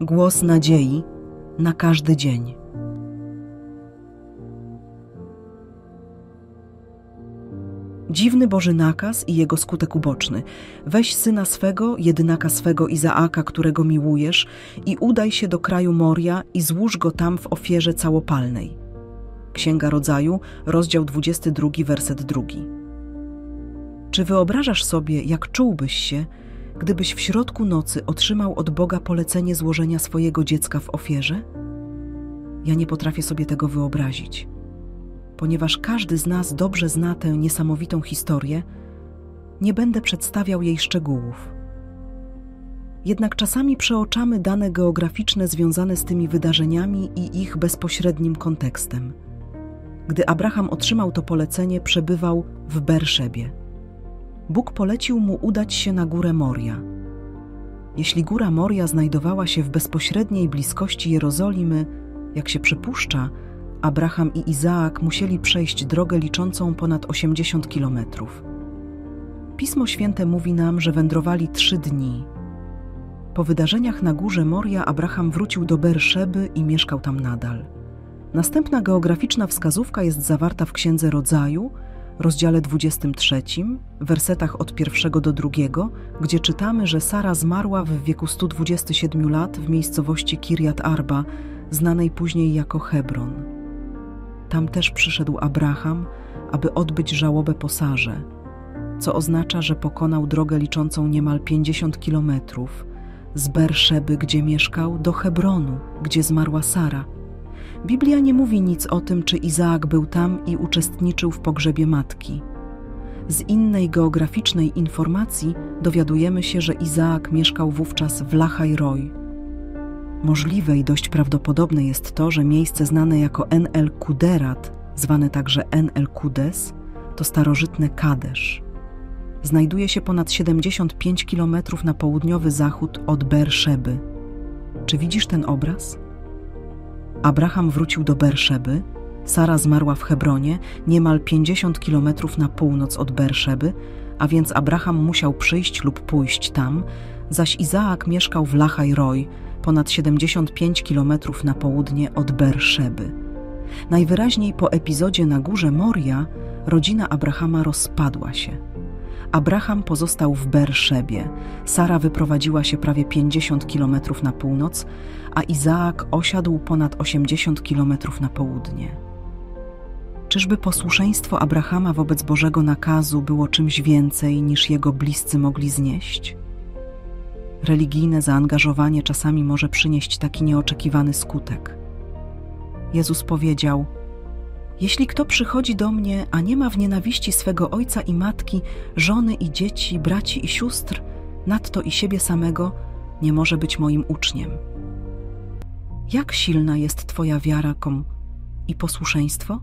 Głos nadziei na każdy dzień. Dziwny Boży nakaz i jego skutek uboczny. Weź syna swego, jedynaka swego Izaaka, którego miłujesz, i udaj się do kraju Moria i złóż go tam w ofierze całopalnej. Księga Rodzaju, rozdział 22, werset 2. Czy wyobrażasz sobie, jak czułbyś się, gdybyś w środku nocy otrzymał od Boga polecenie złożenia swojego dziecka w ofierze? Ja nie potrafię sobie tego wyobrazić. Ponieważ każdy z nas dobrze zna tę niesamowitą historię, nie będę przedstawiał jej szczegółów. Jednak czasami przeoczamy dane geograficzne związane z tymi wydarzeniami i ich bezpośrednim kontekstem. Gdy Abraham otrzymał to polecenie, przebywał w Berszebie. Bóg polecił mu udać się na górę Moria. Jeśli góra Moria znajdowała się w bezpośredniej bliskości Jerozolimy, jak się przypuszcza, Abraham i Izaak musieli przejść drogę liczącą ponad 80 kilometrów. Pismo Święte mówi nam, że wędrowali trzy dni. Po wydarzeniach na górze Moria Abraham wrócił do Berszeby i mieszkał tam nadal. Następna geograficzna wskazówka jest zawarta w Księdze Rodzaju, rozdziale 23, wersetach od pierwszego do drugiego, gdzie czytamy, że Sara zmarła w wieku 127 lat w miejscowości Kirjat Arba, znanej później jako Hebron. Tam też przyszedł Abraham, aby odbyć żałobę po Sarze, co oznacza, że pokonał drogę liczącą niemal 50 kilometrów z Berszeby, gdzie mieszkał, do Hebronu, gdzie zmarła Sara. Biblia nie mówi nic o tym, czy Izaak był tam i uczestniczył w pogrzebie matki. Z innej geograficznej informacji dowiadujemy się, że Izaak mieszkał wówczas w Lachaj Roj. Możliwe i dość prawdopodobne jest to, że miejsce znane jako NL Kuderat, zwane także NL Kudes, to starożytne Kadesz. Znajduje się ponad 75 km na południowy zachód od Berszeby. Czy widzisz ten obraz? Abraham wrócił do Berszeby, Sara zmarła w Hebronie, niemal 50 kilometrów na północ od Berszeby, a więc Abraham musiał przyjść lub pójść tam, zaś Izaak mieszkał w Lachaj Roj, ponad 75 kilometrów na południe od Berszeby. Najwyraźniej po epizodzie na górze Moria rodzina Abrahama rozpadła się. Abraham pozostał w Berszebie, Sara wyprowadziła się prawie 50 kilometrów na północ, a Izaak osiadł ponad 80 kilometrów na południe. Czyżby posłuszeństwo Abrahama wobec Bożego nakazu było czymś więcej niż jego bliscy mogli znieść? Religijne zaangażowanie czasami może przynieść taki nieoczekiwany skutek. Jezus powiedział: Jeśli kto przychodzi do mnie, a nie ma w nienawiści swego ojca i matki, żony i dzieci, braci i sióstr, nadto i siebie samego, nie może być moim uczniem. Jak silna jest Twoja wiara kom i posłuszeństwo?